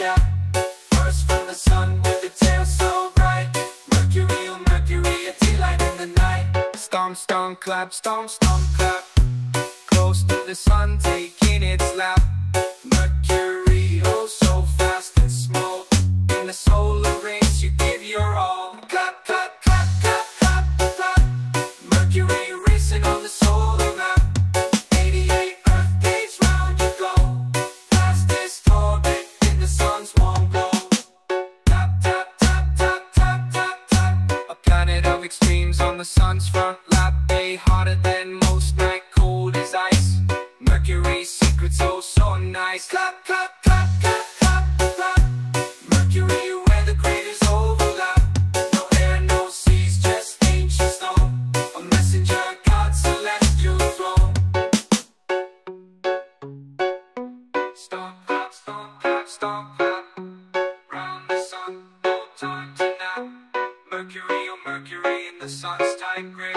from the sun with a tail so bright. Mercury, oh, Mercury, a tea light in the night. Stomp, stomp, clap, stomp, stomp, clap. Close to the sun, taking its lap. Mercury extremes on the sun's front lap. Day hotter than most, night cold as ice. Mercury's secret so, so nice. Clap, clap, clap, clap, clap, clap. Mercury, where the craters overlap. No air, no seas, just ancient snow. A messenger, God's celestial throne. Stomp, clap, stomp, clap, stomp, clap. Round the sun, no time to nap. Mercury, oh Mercury in the sun's tight grip.